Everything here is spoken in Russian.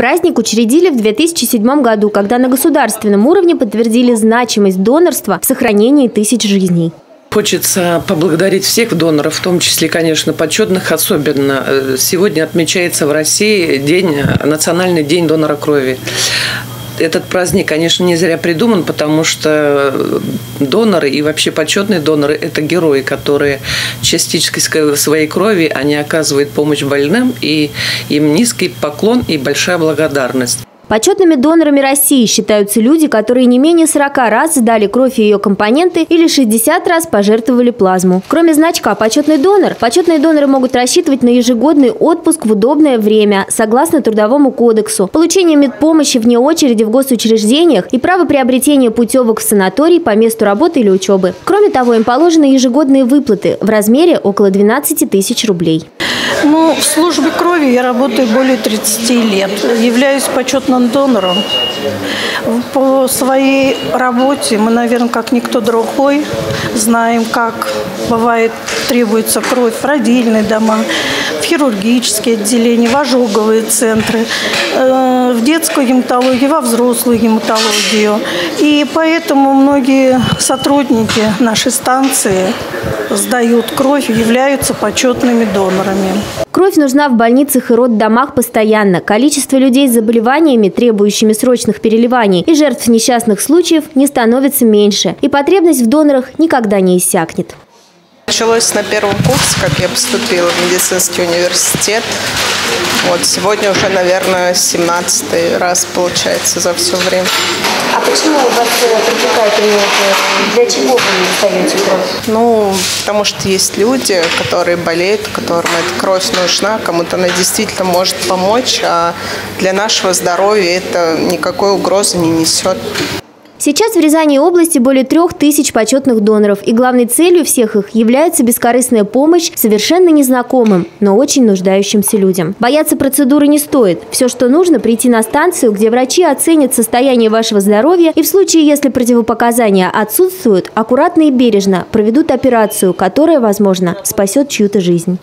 Праздник учредили в 2007 году, когда на государственном уровне подтвердили значимость донорства в сохранении тысяч жизней. Хочется поблагодарить всех доноров, в том числе, конечно, почетных особенно. Сегодня отмечается в России день, Национальный день донора крови этот праздник, конечно, не зря придуман, потому что доноры и вообще почетные доноры – это герои, которые частичкой своей крови, они оказывают помощь больным, и им низкий поклон и большая благодарность. Почетными донорами России считаются люди, которые не менее 40 раз сдали кровь и ее компоненты или 60 раз пожертвовали плазму. Кроме значка «почетный донор», почетные доноры могут рассчитывать на ежегодный отпуск в удобное время, согласно Трудовому кодексу, получение медпомощи вне очереди в госучреждениях и право приобретения путевок в санаторий по месту работы или учебы. Кроме того, им положены ежегодные выплаты в размере около 12 тысяч рублей. Ну, в службе крови я работаю более 30 лет. Являюсь почетным донором. По своей работе мы, наверное, как никто другой, знаем, как бывает требуется кровь в родильные дома, в хирургические отделения, в ожоговые центры, э, в детскую гематологию, во взрослую гематологию. И поэтому многие сотрудники нашей станции сдают кровь, являются почетными донорами. Кровь нужна в больницах и роддомах постоянно. Количество людей с заболеваниями, требующими срочных переливаний и жертв несчастных случаев не становится меньше. И потребность в донорах никогда не иссякнет. Началось на первом курсе, как я поступила в медицинский университет. Вот сегодня уже, наверное, 17 раз получается за все время. А почему вас привлекает именно Для чего вы сдаете кровь? Ну, потому что есть люди, которые болеют, которым эта кровь нужна, кому-то она действительно может помочь, а для нашего здоровья это никакой угрозы не несет. Сейчас в Рязани области более трех тысяч почетных доноров, и главной целью всех их является бескорыстная помощь совершенно незнакомым, но очень нуждающимся людям. Бояться процедуры не стоит. Все, что нужно, прийти на станцию, где врачи оценят состояние вашего здоровья и в случае, если противопоказания отсутствуют, аккуратно и бережно проведут операцию, которая, возможно, спасет чью-то жизнь.